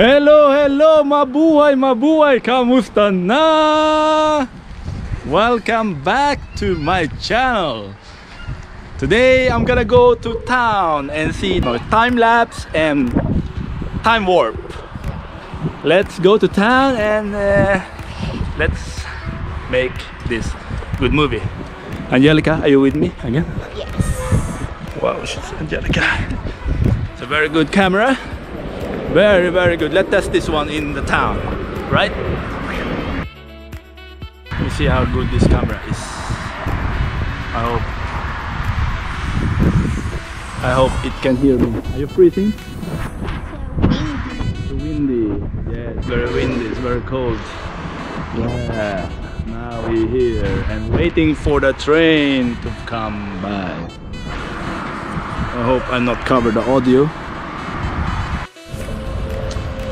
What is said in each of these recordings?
Hello, hello, mabuhay, mabuhay, kamusta na? Welcome back to my channel. Today I'm gonna go to town and see time lapse and time warp. Let's go to town and uh, let's make this good movie. Angelica, are you with me again? Yes. Wow, she's Angelica. It's a very good camera. Very, very good. Let's test this one in the town, right? Let me see how good this camera is. I hope. I hope it can hear me. Are you freezing? It's windy. Yeah, it's very windy. It's very cold. Yeah. Now we're here and waiting for the train to come by. I hope I'm not covered the audio.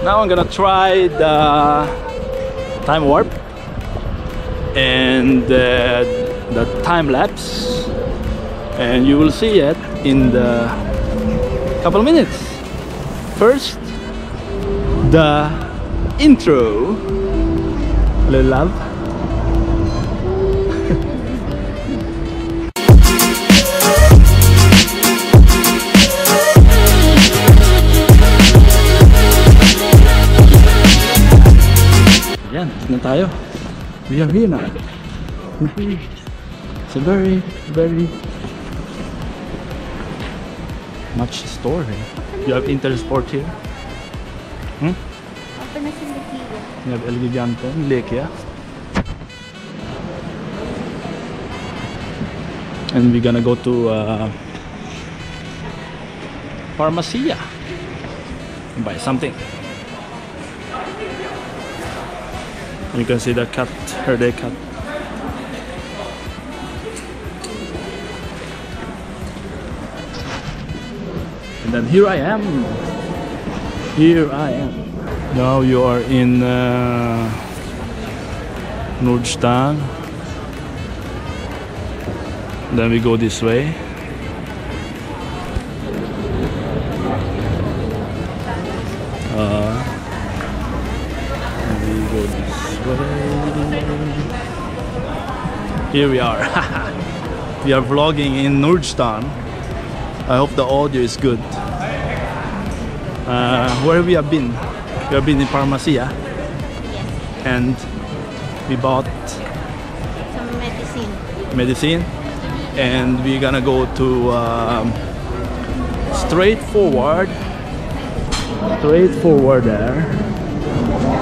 Now I'm gonna try the time warp and uh, the time lapse and you will see it in the couple minutes. First, the intro. Little love. Ayan, na tayo. We are here now. It's a very, very much store here. You have Intersport here. Hmm? You have El Gigante, Lekia. And we're gonna go to uh, Pharmacia and buy something. You can see the cat, herde cat. And then here I am. Here I am. Now you are in uh. Then we go this way. Here we are. we are vlogging in Nordstan. I hope the audio is good. Uh, where we have been? We have been in Pharmacia and we bought Some medicine. medicine and we're gonna go to um, straight forward straight forward there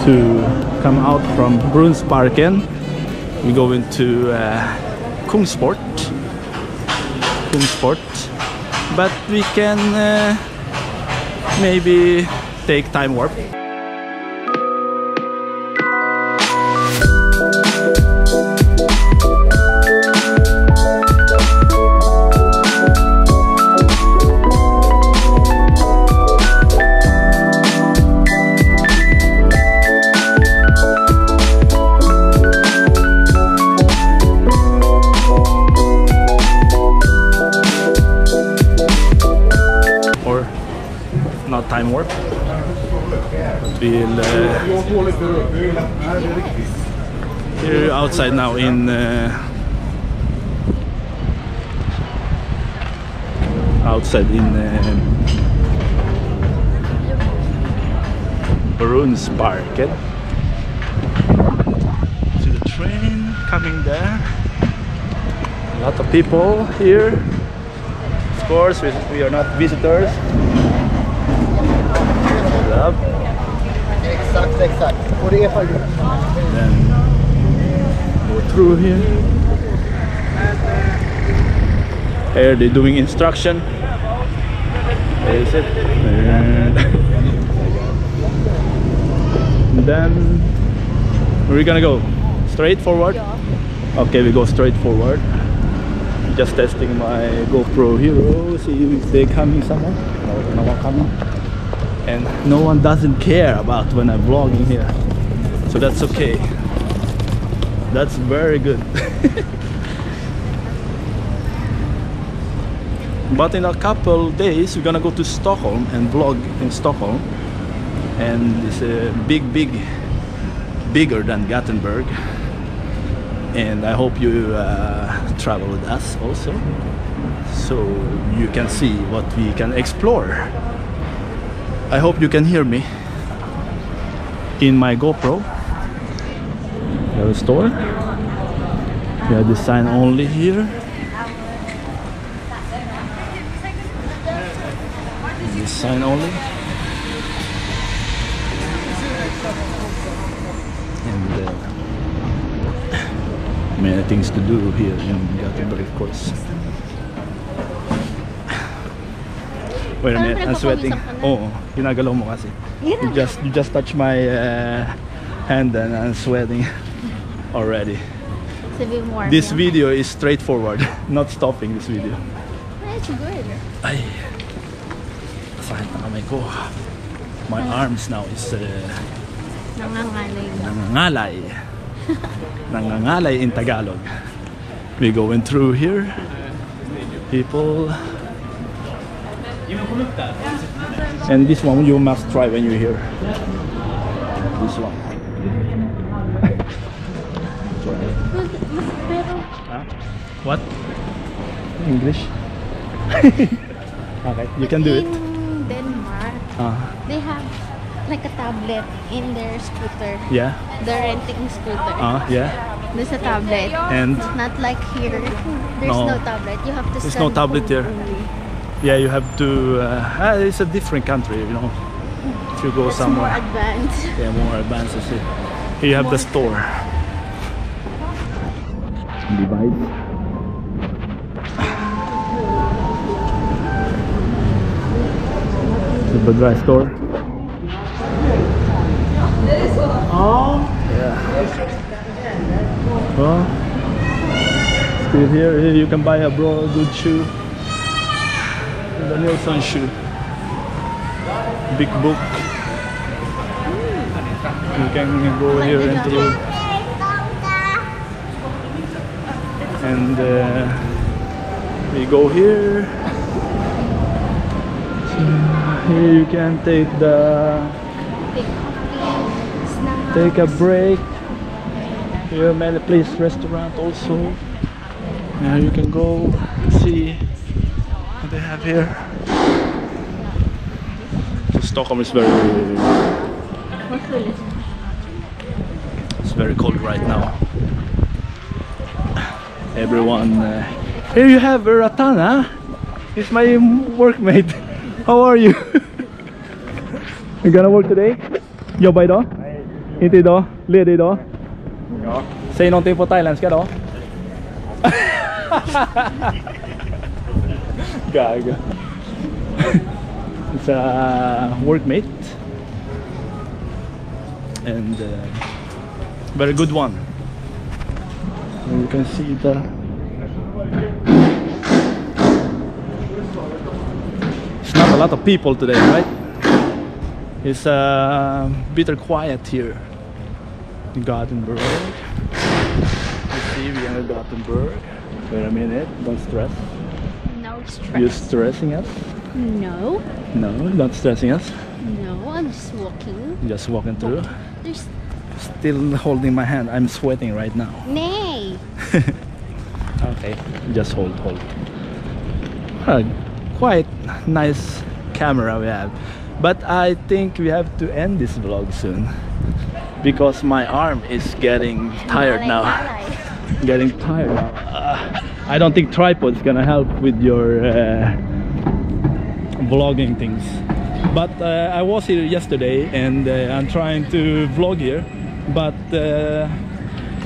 to come out from Brunnsparken we go into uh, Kungsport Kungsport but we can uh, maybe take time warp Uh, we're outside now in uh, outside in uh, Brunnsparken. See the train coming there. A lot of people here. Of course, we, we are not visitors. Love. Exakt, exakt. Och det är faktiskt... Then go through here. Here they're doing instruction. There is it. And then where are we gonna go? Straight forward? Okay, we go straight forward. Just testing my GoPro Hero, see if they coming someone. No, no one coming. And no one doesn't care about when I'm vlogging here. So that's okay. That's very good. but in a couple days we're gonna go to Stockholm and vlog in Stockholm. and it's a big, big, bigger than Gothenburg. And I hope you uh, travel with us also, so you can see what we can explore. I hope you can hear me in my GoPro. We have a store. We have the sign only here. This sign only. And uh, many things to do here in Gothenburg, of course. Wait a minute, I'm sweating. pinagpapawisan ka na. Oo, ginagalaw mo kasi. You just you just touch my uh, hand and I'm sweating already. Sabi mo warm This yan. video is straightforward, not stopping this video. That's good. Ay, sakit na kamay ko. My arms now is uh, Nangangalay na. nangangalay. nangangalay in Tagalog. We going through here. People. And this one you must try when you're here. This one. Huh? What? English? okay, you can do it. in Denmark, Uh, they have like a tablet in their scooter. yeah. They're renting scooter. Uh, yeah. There's a tablet. And Not like here. There's No. no, tablet. You have to There's no tablet phone here. only. Yeah, you have to. Uh, ah, it's a different country, you know. If you go It's more somewhere, advanced. yeah, more advanced. is. Here you have the store. Divide. The Badrai store. Oh. Yeah. Well, still here. Here you can buy a bro good shoe. The Nilsson shoe. Big book. You can go here and through. And uh, we go here. Here you can take the take a break. Here many place restaurant also. Now you can go see what they have here. So Stockholm is very What's the it's very cold right now. Everyone uh, here you have Ratana. He's my workmate. How are you? you gonna work today? Jobba idag? Inte idag? Ledig idag? Ja. Säg någonting på thailändska då. Gag. It's a workmate. And uh, very good one. And you can see the It's not a lot of people today, right? It's a uh, bitter quiet here in Gothenburg. You see, we are in Gothenburg. Wait a minute, don't stress. You're stressing us? No. No, not stressing us. No, I'm just walking. Just walking through. There's Still holding my hand. I'm sweating right now. nay. Okay, just hold, hold. Quite nice camera we have. But I think we have to end this vlog soon because my arm is getting tired now. Getting tired now. Uh, I don't think tripod's gonna help with your uh, vlogging things. But uh, I was here yesterday and uh, I'm trying to vlog here. But uh,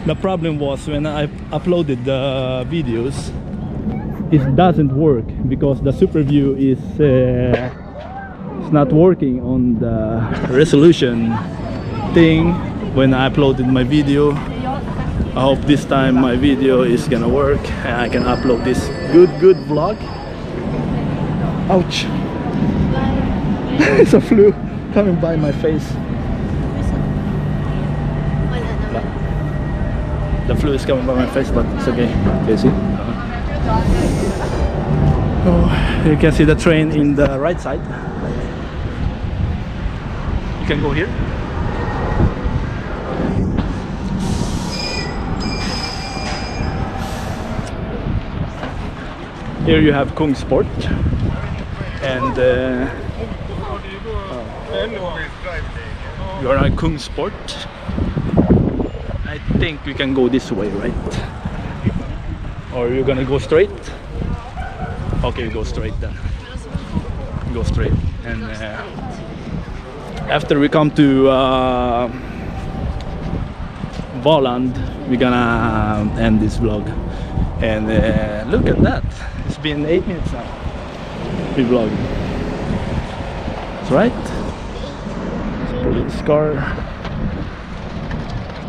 the problem was when I uploaded the videos, it doesn't work because the super view is uh, it's not working on the resolution thing when I uploaded my video. I hope this time my video is gonna work and I can upload this good good vlog. Ouch! it's a flu coming by my face. The flu is coming by my face, but it's okay. Okay, see? Oh, you can see the train in the right side. You can go here. Here you have Kungsport and uh, you're on Kungsport. I think we can go this way, right? Or you're gonna go straight? Okay, go straight then. Go straight. And uh, after we come to uh, we're gonna end this vlog. And uh, look at that. It's been eight minutes now. We vlog. That's right. Police car.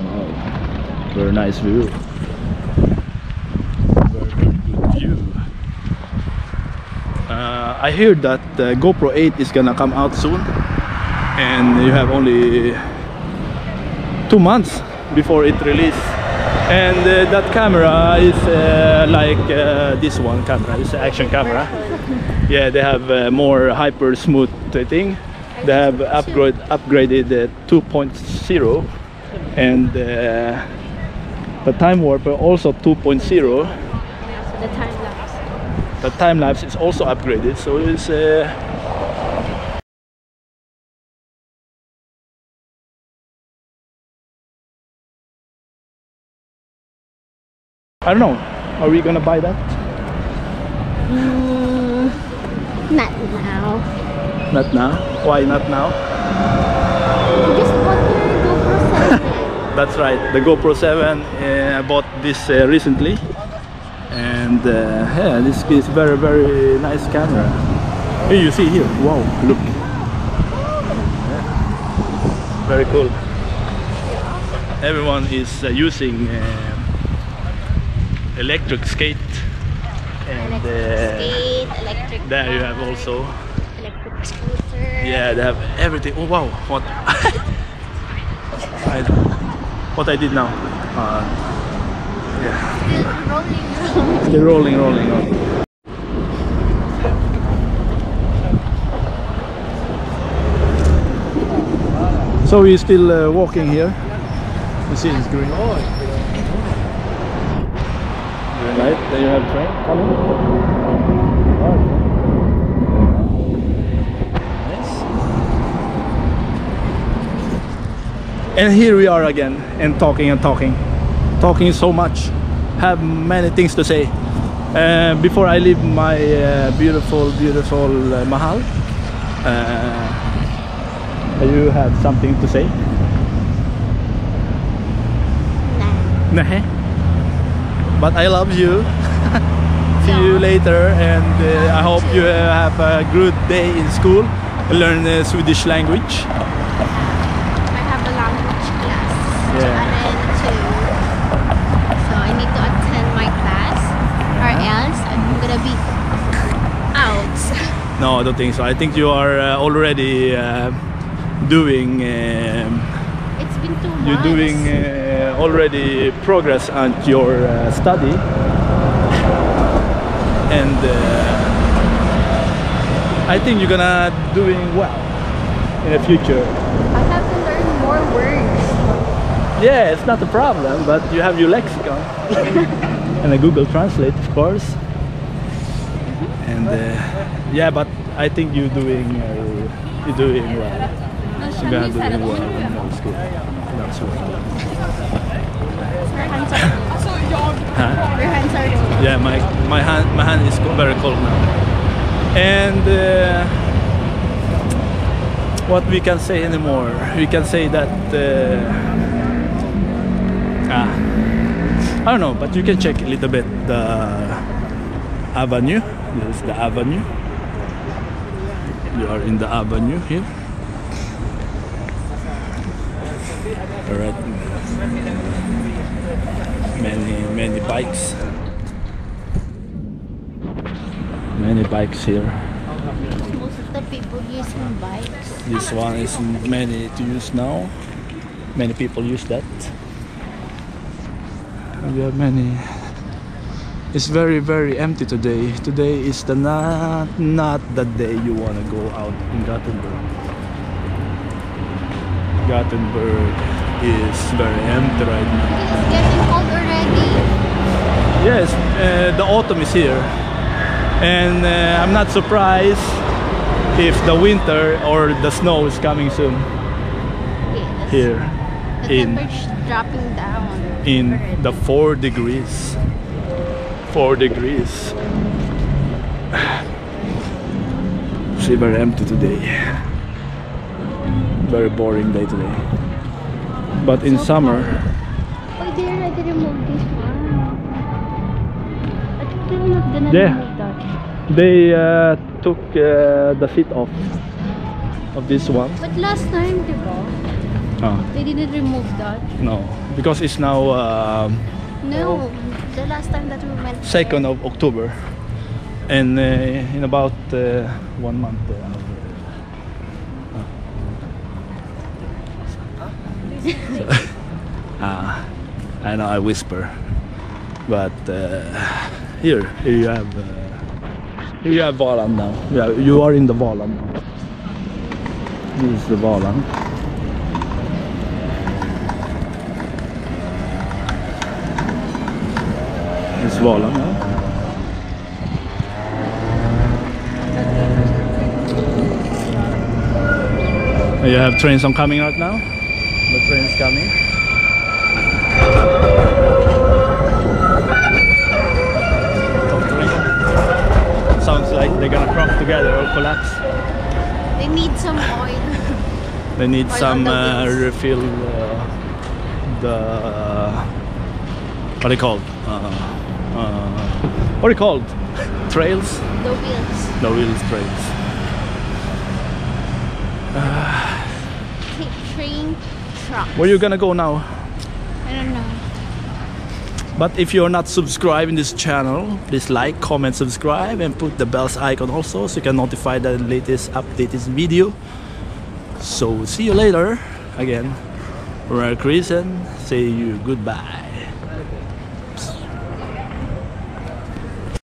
Wow. Very nice view. Very, very good view. Uh, I heard that uh, GoPro 8 is gonna come out soon, and you have only two months before it release. And uh, that camera is uh, like uh, this one camera. It's an action camera. Yeah, they have uh, more hyper smooth thing. They have upgrade upgraded uh, 2.0 and uh, the time warp also 2.0 the time lapse. the time lapse is also upgraded so it's I don't know. Are we gonna buy that? Mm, not now. not now? Why not now? You just bought your GoPro 7. that's right. The GoPro 7 uh, I bought this uh, recently. And uh, yeah this is very very nice camera. Here you see here. Wow look. Yeah. very cool. Everyone is uh, using uh, electric skate and uh, Skate, electric there you have also electric scooter. yeah they have everything oh wow what I, what I did now uh, yeah Still rolling, rolling. Rolling. So we're still uh, walking here. You see it's green. Right, there you have a train coming. Nice. And here we are again, and talking and talking, talking so much. Have many things to say. Uh, before I leave my uh, beautiful, beautiful uh, Mahal, uh, you have something to say? Nah. Nah. But I love you. See you later, and uh, I hope you uh, have a good day in school. Learn the Swedish language. I have a language class. Yeah. And then two. So I need to attend my class or else I'm gonna be out. No, I don't think so. I think you are uh, already uh, doing. Um, It's been two months. you're doing already progress on your uh, study. And uh, I think you're gonna doing well in the future. I have to learn more words. yeah it's not a problem but you have your lexicon. And a Google Translate of course. And uh, yeah but I think you're doing uh, you're doing well. You're gonna doing well in school. That's well Your hands are Your hands are cold. yeah my my hand my hand is very cold now. And uh, what we can say anymore? We can say that uh, ah, I don't know but you can check a little bit the avenue. This is the avenue. You are in the avenue here. All right many many bikes. Many bikes here. Most of the people using bikes. this one is many to use now. Many people use that. We have many. It's very very empty today. Today is the not not the day you want to go out in Gothenburg. Gothenburg is very empty right now. It's getting cold already. Yes, uh, the autumn is here, and uh, I'm not surprised if the winter or the snow is coming soon Yes. here The in dropping down. in already. the four degrees. Four degrees. See, very empty today. Very boring day today. But in So summer, They already removed this one. I think they're not gonna Yeah. remove that. they uh, took uh, the seat off of this one. But last time, diba? Oh, They didn't remove that. no, because it's now um No, the last time that we went. 2nd of October, and uh, in about uh, one month. Uh, uh, I whisper, but uh, here, here you have, uh, here you have Valand now. Yeah, you are in the Valand. This is the Valand. This is Valand now. You have trains on coming right now. The train is coming. Sounds like they're gonna crack together or collapse. They need some oil. They need Oil some the uh, refill uh, the uh, what are they called? Uh, uh, what are they called? Trails? No wheels. No wheels trails. Take train, truck. Where you gonna go now? But if you're not subscribing this channel, please like, comment, subscribe, and put the bells icon also so you can notify the latest updated video. So see you later again. Merry and Say you goodbye.